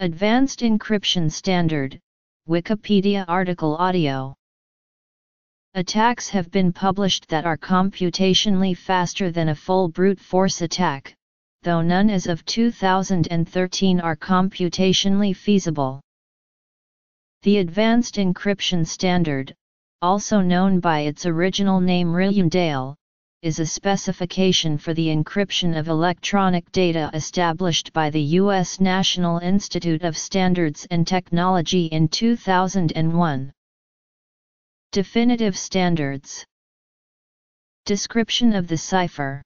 Advanced Encryption Standard, Wikipedia article audio. Attacks have been published that are computationally faster than a full brute force attack, though none as of 2013 are computationally feasible. The Advanced Encryption Standard, also known by its original name Rijndael, is a specification for the encryption of electronic data established by the U.S. National Institute of Standards and Technology in 2001. Definitive Standards Description of the cipher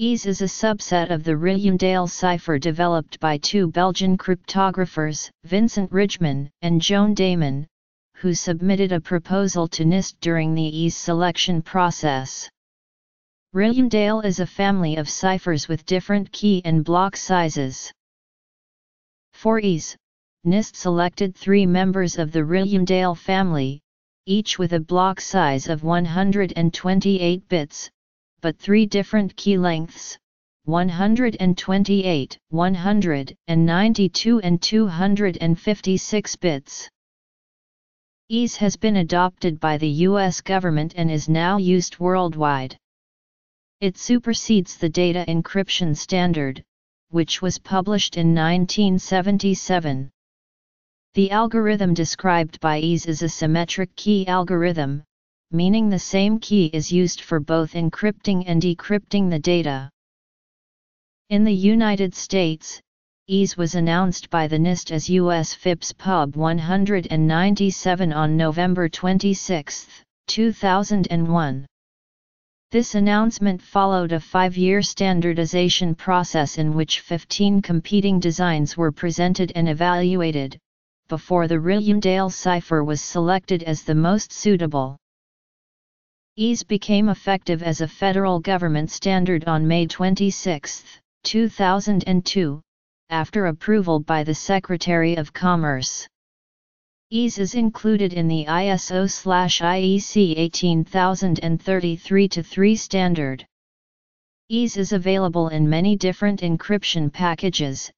AES is a subset of the Rijndael cipher developed by two Belgian cryptographers, Vincent Rijmen and Joan Daemen, who submitted a proposal to NIST during the AES selection process. Rijndael is a family of ciphers with different key and block sizes. For AES, NIST selected three members of the Rijndael family, each with a block size of 128 bits, but three different key lengths, 128, 192 and 256 bits. AES has been adopted by the US government and is now used worldwide. It supersedes the data encryption standard, which was published in 1977. The algorithm described by AES is a symmetric key algorithm, meaning the same key is used for both encrypting and decrypting the data. In the United States, AES was announced by the NIST as US FIPS Pub 197 on November 26, 2001. This announcement followed a five-year standardization process in which 15 competing designs were presented and evaluated, before the Rijndael cipher was selected as the most suitable. AES became effective as a federal government standard on May 26, 2002, after approval by the Secretary of Commerce. AES is included in the ISO-IEC 18033-3 standard. AES is available in many different encryption packages,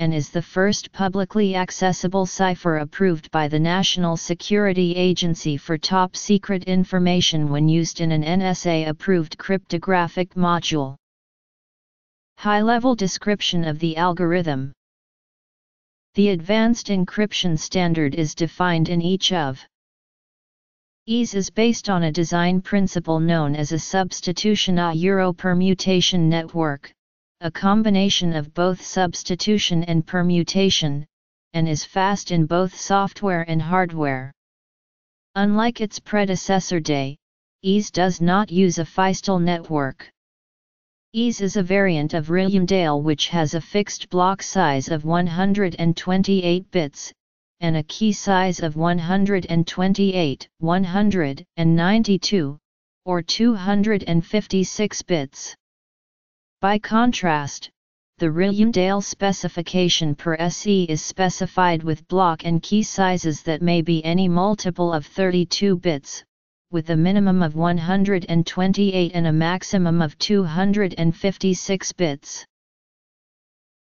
and is the first publicly accessible cipher approved by the National Security Agency for top secret information when used in an NSA-approved cryptographic module. High-level description of the algorithm The Advanced Encryption Standard is defined in each of AES is based on a design principle known as a substitution a Euro permutation network, a combination of both substitution and permutation, and is fast in both software and hardware. Unlike its predecessor DES, AES does not use a Feistel network. AES is a variant of Rijndael which has a fixed block size of 128 bits, and a key size of 128, 192, or 256 bits. By contrast, the Rijndael specification per SE is specified with block and key sizes that may be any multiple of 32 bits, with a minimum of 128 and a maximum of 256 bits.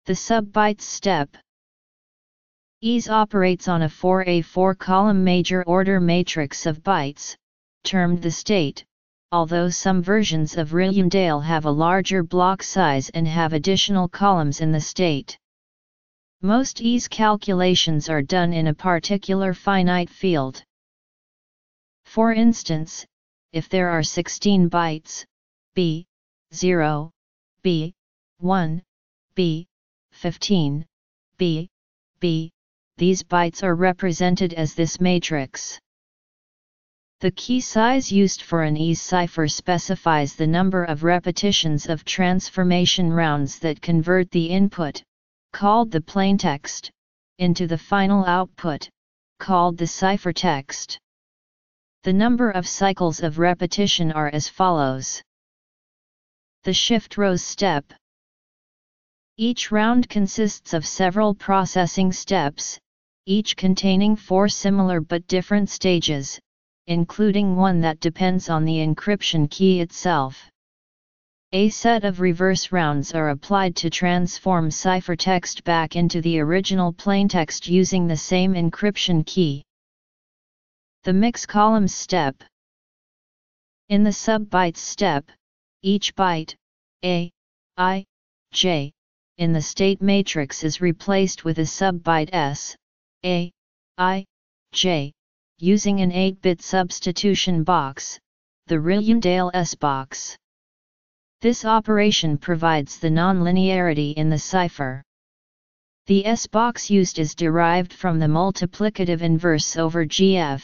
The sub-bytes step AES operates on a 4A4 column major order matrix of bytes, termed the state, although some versions of Rijndael have a larger block size and have additional columns in the state. Most AES calculations are done in a particular finite field. For instance, if there are 16 bytes, B, 0, B, 1, B, 15, B, B, these bytes are represented as this matrix. The key size used for an AES cipher specifies the number of repetitions of transformation rounds that convert the input, called the plaintext, into the final output, called the ciphertext. The number of cycles of repetition are as follows. The shift rows step. Each round consists of several processing steps, each containing four similar but different stages, including one that depends on the encryption key itself. A set of reverse rounds are applied to transform ciphertext back into the original plaintext using the same encryption key. The mix columns step In the sub-bytes step, each byte, A, I, J, in the state matrix is replaced with a sub-byte S, A, I, J, using an 8-bit substitution box, the Rijndael S-box. This operation provides the nonlinearity in the cipher. The S-box used is derived from the multiplicative inverse over GF,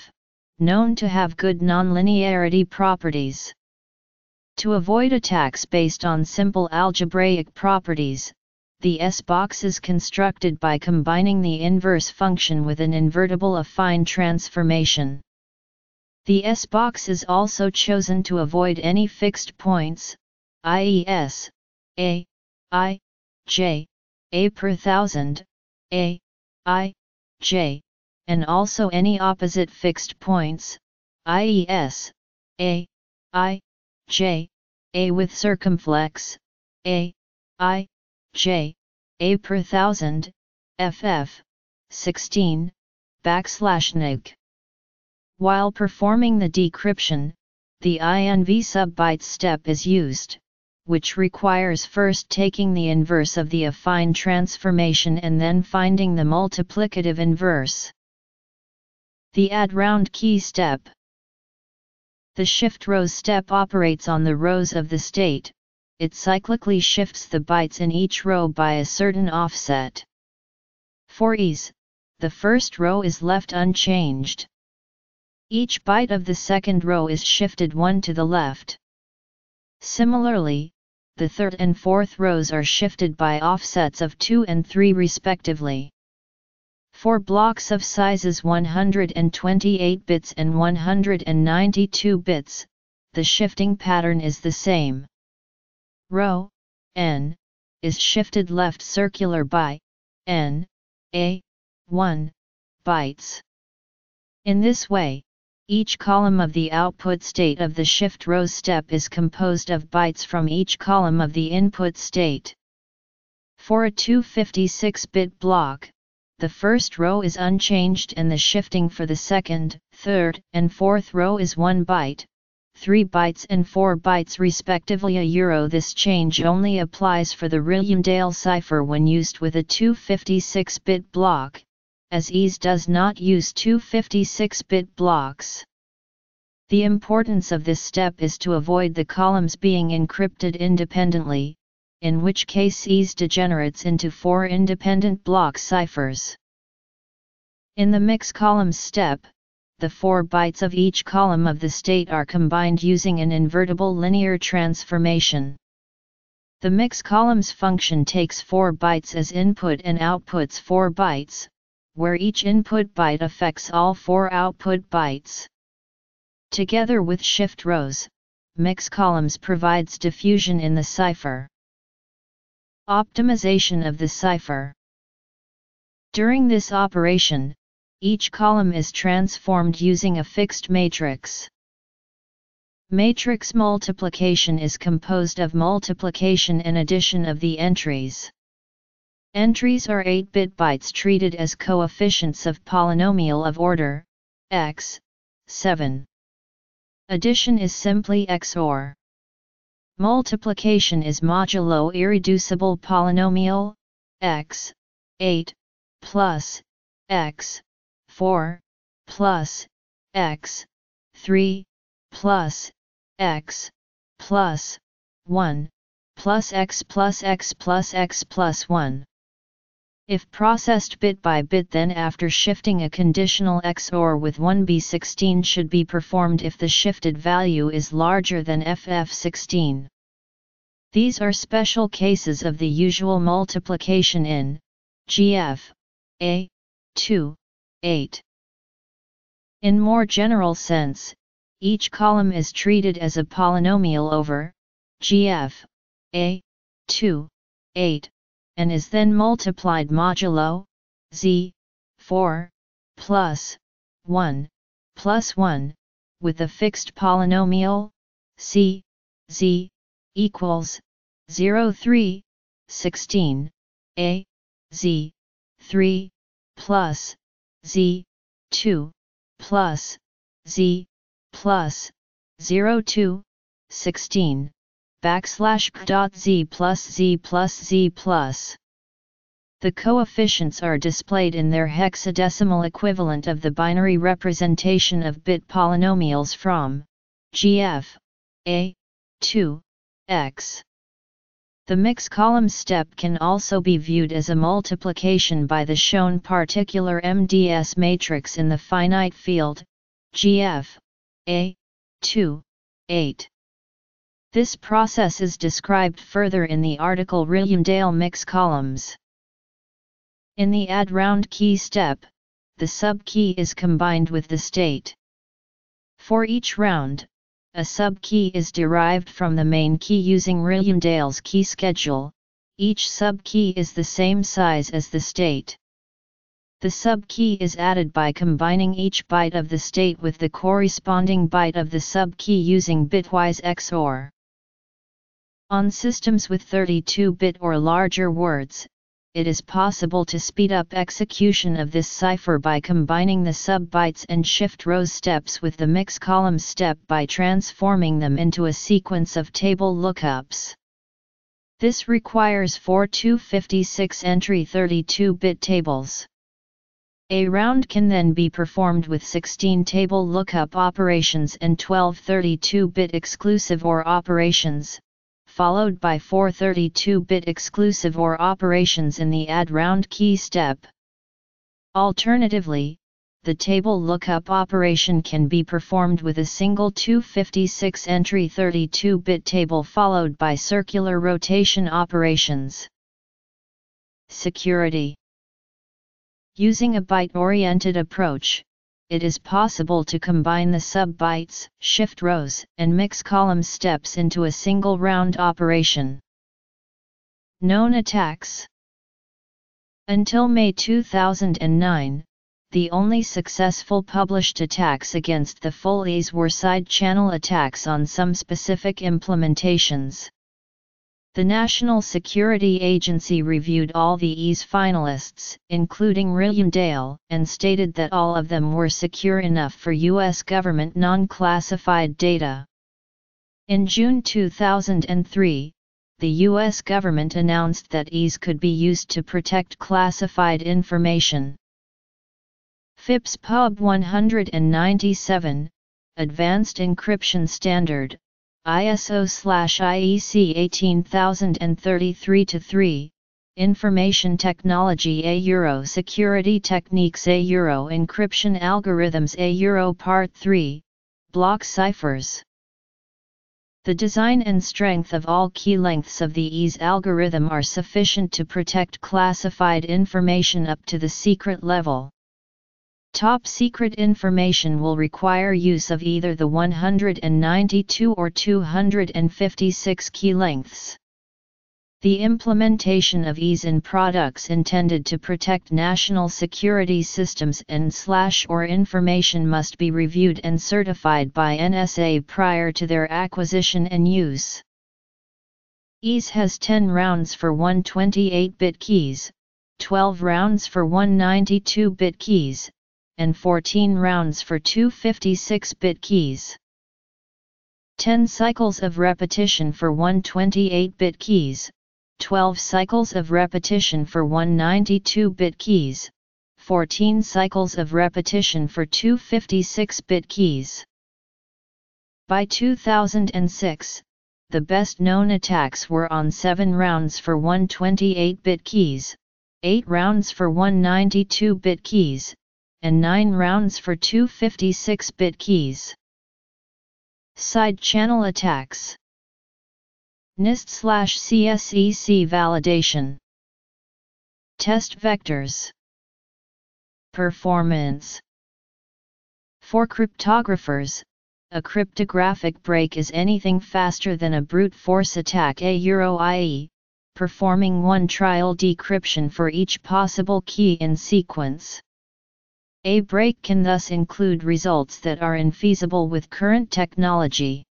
known to have good nonlinearity properties. To avoid attacks based on simple algebraic properties, the S-box is constructed by combining the inverse function with an invertible affine transformation. The S-box is also chosen to avoid any fixed points, i.e. S, A, I, J, A per thousand, A, I, J, and also any opposite fixed points, i.e. S, A, I, J, A with circumflex, A, I, J, A per thousand, FF, 16, backslash nig. While performing the decryption, the INV subbyte step is used, which requires first taking the inverse of the affine transformation and then finding the multiplicative inverse. The add round key step. The shift rows step operates on the rows of the state, it cyclically shifts the bytes in each row by a certain offset. For AES, the first row is left unchanged. Each byte of the second row is shifted one to the left. Similarly, the third and fourth rows are shifted by offsets of 2 and 3 respectively. For blocks of sizes 128 bits and 192 bits, the shifting pattern is the same. Row n is shifted left circular by n a 1 bytes. In this way, each column of the output state of the shift row step is composed of bytes from each column of the input state. For a 256-bit block, the first row is unchanged and the shifting for the second, third, and fourth row is 1 byte, 3 bytes and 4 bytes respectively a euro this change only applies for the Rijndael cipher when used with a 256-bit block, as AES does not use 256-bit blocks. The importance of this step is to avoid the columns being encrypted independently, in which case AES degenerates into four independent block ciphers. In the mix columns step, the four bytes of each column of the state are combined using an invertible linear transformation. The mix columns function takes 4 bytes as input and outputs 4 bytes, where each input byte affects all 4 output bytes. Together with shift rows, mix columns provides diffusion in the cipher. Optimization of the cipher. During this operation, each column is transformed using a fixed matrix. Matrix multiplication is composed of multiplication and addition of the entries. Entries are 8-bit bytes treated as coefficients of polynomial of order, x, 7. Addition is simply XOR. Multiplication is modulo irreducible polynomial, x, 8, plus, x, 4, plus, x, 3, plus, x, plus, 1, plus x plus x plus x plus 1. If processed bit by bit then after shifting a conditional XOR with 1b16 should be performed if the shifted value is larger than FF16. These are special cases of the usual multiplication in GF A 2 8. In more general sense, each column is treated as a polynomial over GF A 2 8 and is then multiplied modulo z 4 plus 1 plus 1 with a fixed polynomial c z equals 0 03, 16, A, Z, 3, plus, Z, 2, plus, Z, plus, 0 02, 16, backslash dot Z plus Z plus Z plus. The coefficients are displayed in their hexadecimal equivalent of the binary representation of bit polynomials from GF, A, 2, X. The mix column step can also be viewed as a multiplication by the shown particular MDS matrix in the finite field, GF, A, 2, 8. This process is described further in the article Rijndael mix columns. In the add round key step, the sub-key is combined with the state. For each round, a sub-key is derived from the main key using Rijndael's key schedule, each sub-key is the same size as the state. The sub-key is added by combining each byte of the state with the corresponding byte of the sub-key using bitwise XOR. On systems with 32-bit or larger words, it is possible to speed up execution of this cipher by combining the sub-bytes and shift rows steps with the mix column step by transforming them into a sequence of table lookups. This requires four 256 entry 32-bit tables. A round can then be performed with 16 table lookup operations and 12 32-bit exclusive OR operations, followed by 432-bit exclusive OR operations in the add round key step. Alternatively, the table lookup operation can be performed with a single 256 entry 32-bit table followed by circular rotation operations. Security Using a byte-oriented approach, it is possible to combine the sub-bytes, shift rows, and mix column steps into a single round operation. Known attacks Until May 2009, the only successful published attacks against the full AES were side-channel attacks on some specific implementations. The National Security Agency reviewed all the AES finalists, including Rijndael, and stated that all of them were secure enough for U.S. government non-classified data. In June 2003, the U.S. government announced that AES could be used to protect classified information. FIPS Pub 197, Advanced Encryption Standard, ISO/IEC 18033-3, Information Technology A Euro. Security Techniques A Euro. Encryption Algorithms A Euro. Part 3, Block Ciphers. The design and strength of all key lengths of the AES algorithm are sufficient to protect classified information up to the secret level. Top secret information will require use of either the 192 or 256 key lengths. The implementation of AES in products intended to protect national security systems and slash or information must be reviewed and certified by NSA prior to their acquisition and use. AES has 10 rounds for 128-bit keys, 12 rounds for 192-bit keys, and 14 rounds for two 56-bit keys. 10 cycles of repetition for 128-bit keys, 12 cycles of repetition for 192-bit keys, 14 cycles of repetition for two 56-bit keys. By 2006, the best known attacks were on 7 rounds for 128-bit keys, 8 rounds for 192-bit keys, and 9 rounds for two 56-bit keys. Side channel attacks NIST/CSEC validation Test vectors Performance For cryptographers, a cryptographic break is anything faster than a brute force attack a euro i.e., performing one trial decryption for each possible key in sequence. A break can thus include results that are infeasible with current technology.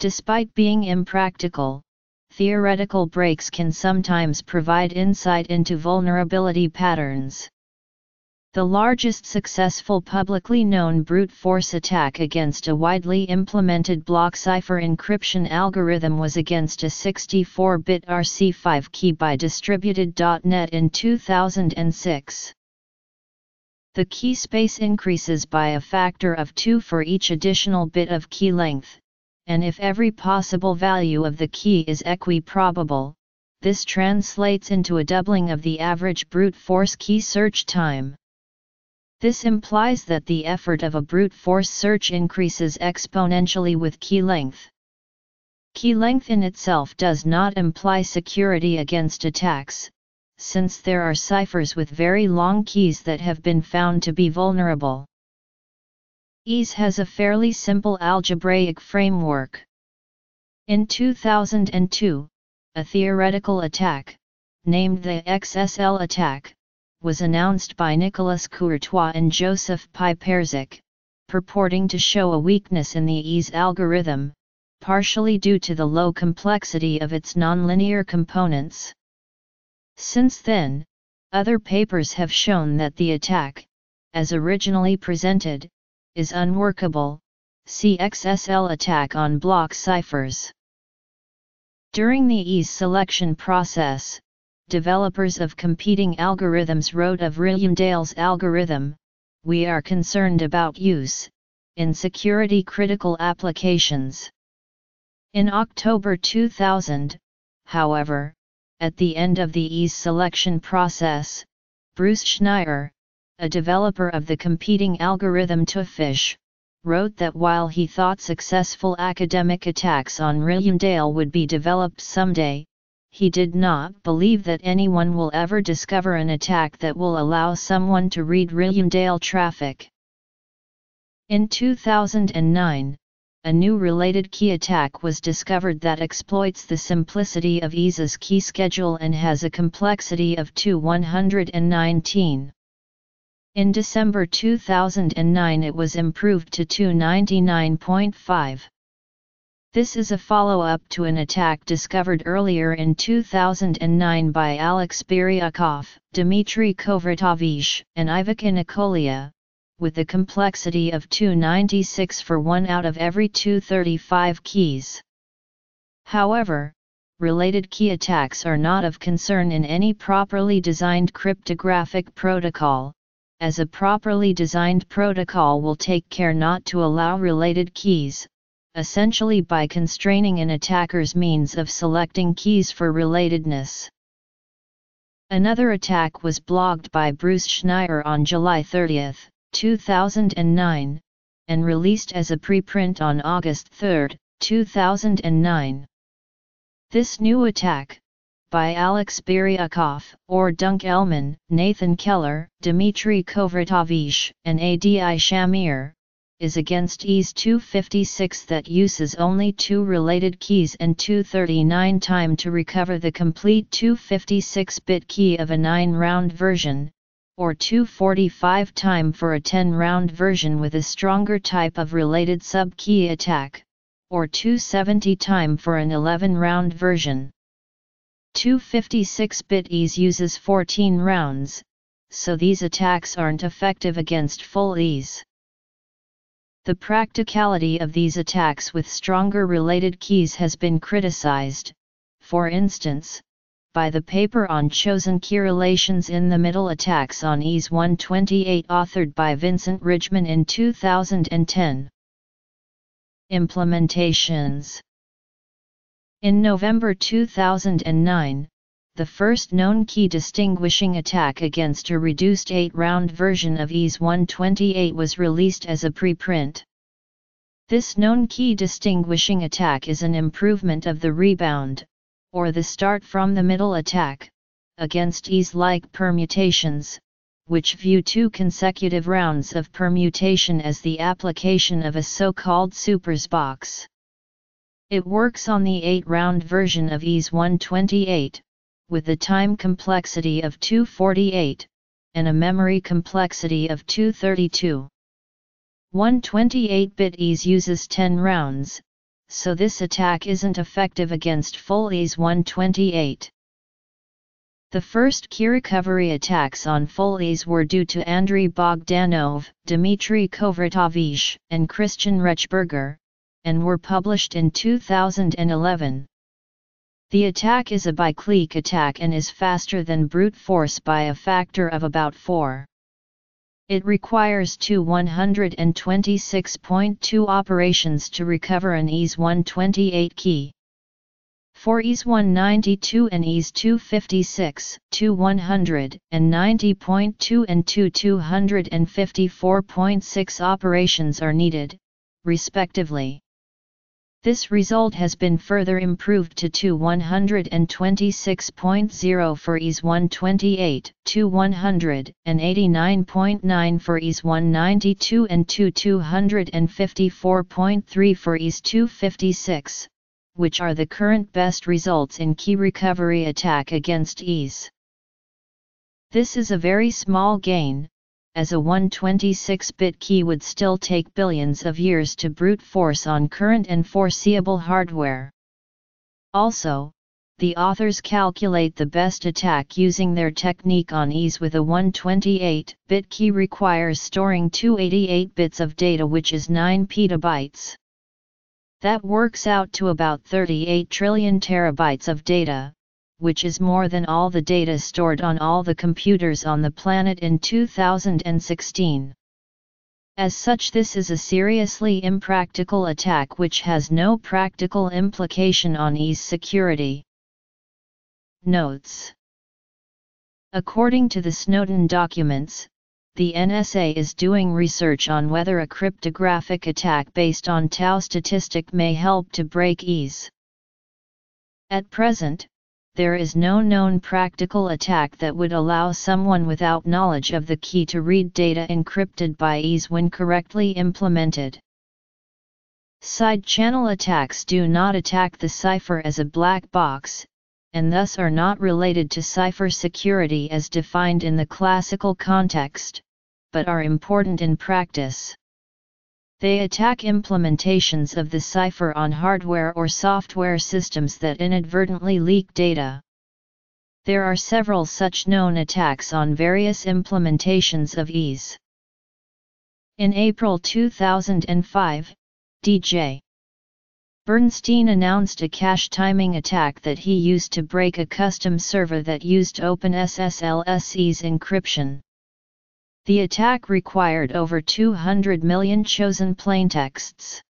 Despite being impractical, theoretical breaks can sometimes provide insight into vulnerability patterns. The largest successful publicly known brute force attack against a widely implemented block cipher encryption algorithm was against a 64-bit RC5 key by Distributed.net in 2006. The key space increases by a factor of 2 for each additional bit of key length, and if every possible value of the key is equiprobable, this translates into a doubling of the average brute force key search time. This implies that the effort of a brute force search increases exponentially with key length. Key length in itself does not imply security against attacks, since there are ciphers with very long keys that have been found to be vulnerable. AES has a fairly simple algebraic framework. In 2002, a theoretical attack, named the XSL attack, was announced by Nicolas Courtois and Joseph Pieprzyk, purporting to show a weakness in the AES algorithm, partially due to the low complexity of its nonlinear components. Since then, other papers have shown that the attack, as originally presented, is unworkable, see XSL attack on block ciphers. During the AES selection process, developers of competing algorithms wrote of Rijndael's algorithm, we are concerned about use, in security-critical applications. In October 2000, however, at the end of the AES selection process, Bruce Schneier, a developer of the competing algorithm Twofish, wrote that while he thought successful academic attacks on Rijndael would be developed someday, he did not believe that anyone will ever discover an attack that will allow someone to read Rijndael traffic. In 2009, a new related key attack was discovered that exploits the simplicity of AES's key schedule and has a complexity of 2 119. In December 2009 it was improved to 299.5. This is a follow-up to an attack discovered earlier in 2009 by Alex Biryukov, Dmitry Khovratovich, and Ivica Nikolić, with a complexity of 296 for 1 out of every 235 keys. However, related key attacks are not of concern in any properly designed cryptographic protocol, as a properly designed protocol will take care not to allow related keys, essentially by constraining an attacker's means of selecting keys for relatedness. Another attack was blogged by Bruce Schneier on July 30, 2009, and released as a preprint on August 3, 2009. This new attack, by Alex Biryukov, Orr Dunkelman, Nathan Keller, Dmitry Khovratovich, and Adi Shamir, is against AES 256 that uses only two related keys and 239 time to recover the complete 256-bit key of a 9-round version, or 245 time for a 10-round version with a stronger type of related sub-key attack, or 270 time for an 11-round version. 256-bit AES uses 14 rounds, so these attacks aren't effective against full AES. The practicality of these attacks with stronger related keys has been criticized, for instance, by the paper on chosen key relations in the middle attacks on AES 128 authored by Vincent Rijmen in 2010. Implementations In November 2009, the first known key distinguishing attack against a reduced 8-round version of AES 128 was released as a preprint. This known key distinguishing attack is an improvement of the rebound, or the start from the middle attack, against AES-like permutations, which view two consecutive rounds of permutation as the application of a so-called supers box. It works on the 8-round version of AES 128, with a time complexity of 248, and a memory complexity of 232. 128-bit AES uses 10 rounds, so this attack isn't effective against full AES 128. The first key recovery attacks on full AES were due to Andrei Bogdanov, Dmitry Khovratovich, and Christian Rechberger, and were published in 2011. The attack is a biclique attack and is faster than brute force by a factor of about 4. It requires two 126.2 operations to recover an AES 128 key. For AES 192 and AES 256, two 190.2 and two 254.6 operations are needed, respectively. This result has been further improved to 2 126.0 for AES 128, 2 189.9 for AES 192 and 2 254.3 for AES 256, which are the current best results in key recovery attack against AES. This is a very small gain, as a 126-bit key would still take billions of years to brute force on current and foreseeable hardware. Also, the authors calculate the best attack using their technique on AES with a 128-bit key requires storing 288 bits of data which is 9 petabytes. That works out to about 38 trillion terabytes of data, which is more than all the data stored on all the computers on the planet in 2016. As such this is a seriously impractical attack which has no practical implication on AES security. Notes According to the Snowden documents, the NSA is doing research on whether a cryptographic attack based on tau statistic may help to break AES. At present, there is no known practical attack that would allow someone without knowledge of the key to read data encrypted by AES when correctly implemented. Side channel attacks do not attack the cipher as a black box, and thus are not related to cipher security as defined in the classical context, but are important in practice. They attack implementations of the cipher on hardware or software systems that inadvertently leak data. There are several such known attacks on various implementations of AES. In April 2005, DJ Bernstein announced a cache timing attack that he used to break a custom server that used OpenSSL's encryption. The attack required over 200 million chosen plaintexts.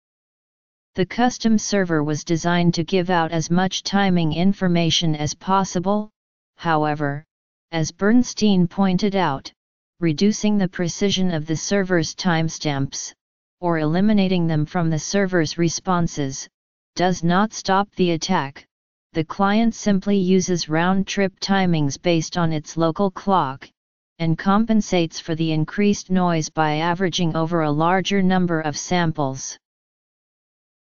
The custom server was designed to give out as much timing information as possible, however, as Bernstein pointed out, reducing the precision of the server's timestamps, or eliminating them from the server's responses, does not stop the attack. The client simply uses round-trip timings based on its local clock, and compensates for the increased noise by averaging over a larger number of samples.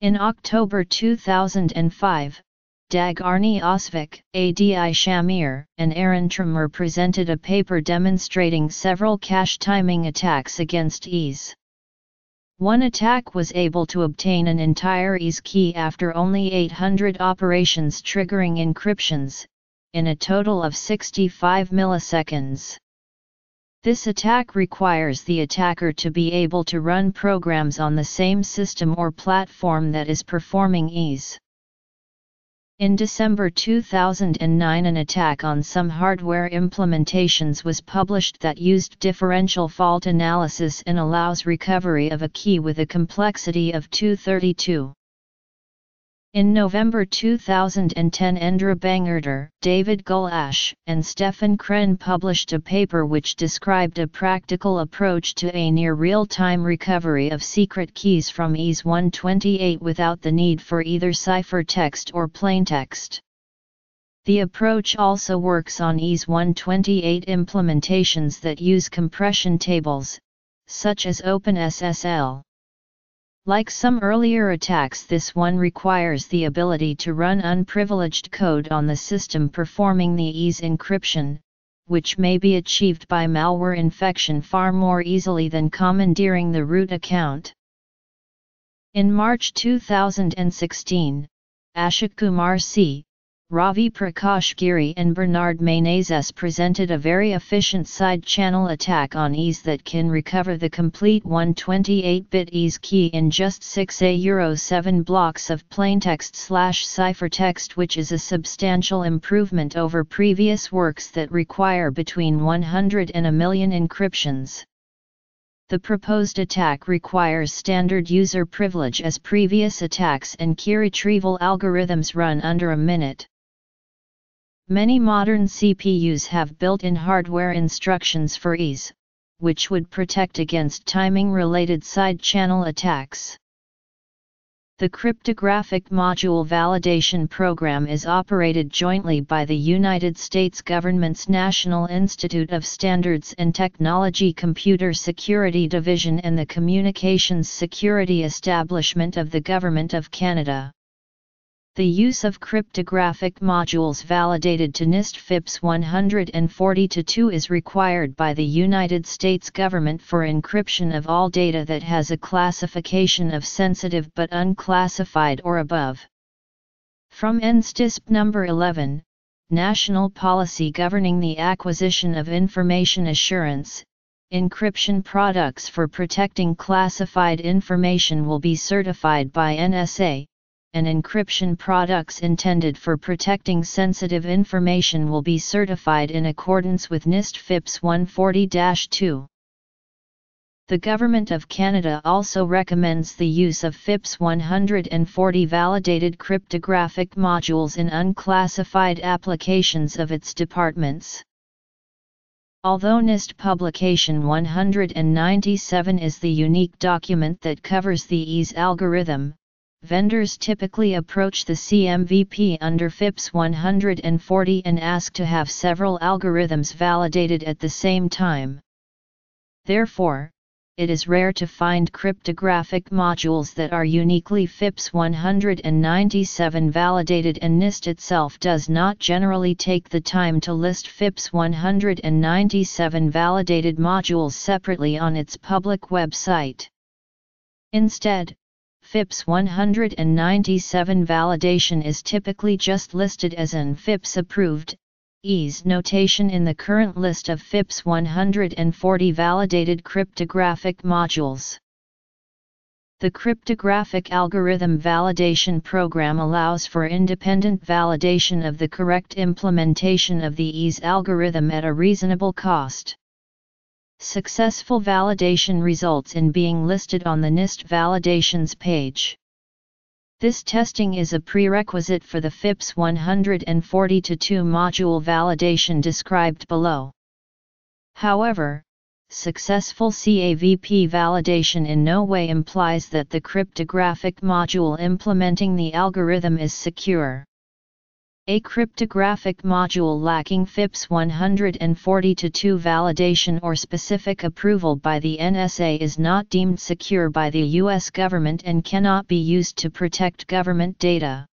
In October 2005, Dag Arne Osvik, Adi Shamir, and Eran Tromer presented a paper demonstrating several cache timing attacks against AES. One attack was able to obtain an entire AES key after only 800 operations triggering encryptions, in a total of 65 milliseconds. This attack requires the attacker to be able to run programs on the same system or platform that is performing AES. In December 2009 an attack on some hardware implementations was published that used differential fault analysis and allows recovery of a key with a complexity of 232. In November 2010 Endre Bangerter, David Gullasch, and Stephan Krenn published a paper which described a practical approach to a near real-time recovery of secret keys from AES 128 without the need for either ciphertext or plaintext. The approach also works on AES 128 implementations that use compression tables, such as OpenSSL. Like some earlier attacks this one requires the ability to run unprivileged code on the system performing the AES encryption, which may be achieved by malware infection far more easily than commandeering the root account. In March 2016, Ashok Kumar C., Ravi Prakash Giri and Bernard Menezes presented a very efficient side-channel attack on AES that can recover the complete 128-bit AES key in just 6A Euro 7 blocks of plaintext slash ciphertext which is a substantial improvement over previous works that require between 100 and a million encryptions. The proposed attack requires standard user privilege as previous attacks and key retrieval algorithms run under a minute. Many modern CPUs have built-in hardware instructions for AES, which would protect against timing-related side-channel attacks. The Cryptographic Module Validation Program is operated jointly by the United States government's National Institute of Standards and Technology Computer Security Division and the Communications Security Establishment of the Government of Canada. The use of cryptographic modules validated to NIST FIPS 140-2 is required by the United States government for encryption of all data that has a classification of sensitive but unclassified or above. From NSTISP number 11, National Policy Governing the Acquisition of Information Assurance, encryption products for protecting classified information will be certified by NSA, and encryption products intended for protecting sensitive information will be certified in accordance with NIST FIPS 140-2. The Government of Canada also recommends the use of FIPS 140 validated cryptographic modules in unclassified applications of its departments. Although NIST Publication 197 is the unique document that covers the AES algorithm, vendors typically approach the CMVP under FIPS 140 and ask to have several algorithms validated at the same time. Therefore, it is rare to find cryptographic modules that are uniquely FIPS 197 validated and NIST itself does not generally take the time to list FIPS 197 validated modules separately on its public website. Instead, FIPS 197 validation is typically just listed as an FIPS approved, AES notation in the current list of FIPS 140 validated cryptographic modules. The Cryptographic Algorithm Validation Program allows for independent validation of the correct implementation of the AES algorithm at a reasonable cost. Successful validation results in being listed on the NIST Validations page. This testing is a prerequisite for the FIPS 140-2 module validation described below. However, successful CAVP validation in no way implies that the cryptographic module implementing the algorithm is secure. A cryptographic module lacking FIPS 140-2 validation or specific approval by the NSA is not deemed secure by the U.S. government and cannot be used to protect government data.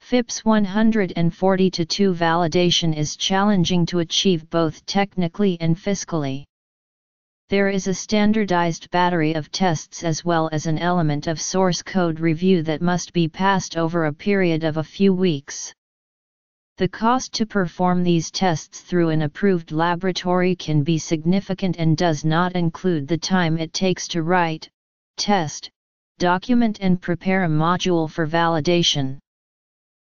FIPS 140-2 validation is challenging to achieve both technically and fiscally. There is a standardized battery of tests as well as an element of source code review that must be passed over a period of a few weeks. The cost to perform these tests through an approved laboratory can be significant and does not include the time it takes to write, test, document and prepare a module for validation.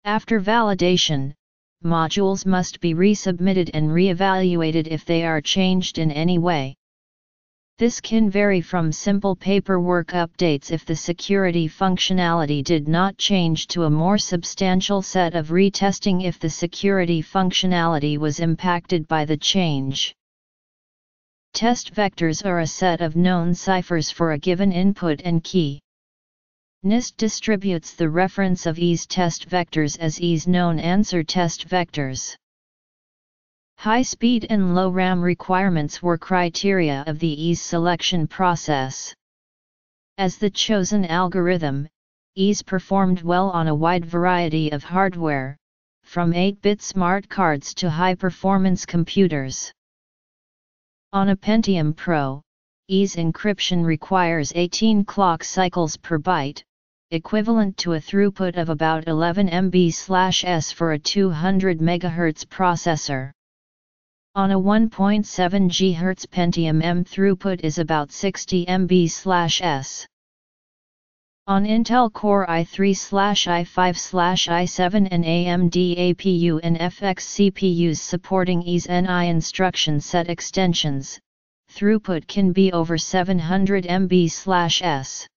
After validation, modules must be resubmitted and reevaluated if they are changed in any way. This can vary from simple paperwork updates if the security functionality did not change to a more substantial set of retesting if the security functionality was impacted by the change. Test vectors are a set of known ciphers for a given input and key. NIST distributes the reference of AES test vectors as AES known answer test vectors. High speed and low RAM requirements were criteria of the AES selection process. As the chosen algorithm, AES performed well on a wide variety of hardware, from 8-bit smart cards to high-performance computers. On a Pentium Pro, AES encryption requires 18 clock cycles per byte, equivalent to a throughput of about 11 MB/s for a 200 MHz processor. On a 1.7 GHz Pentium M throughput is about 60 MB/s. On Intel Core i3-i5-i7 and AMD APU and FX CPUs supporting AES NI instruction set extensions, throughput can be over 700 MB/s.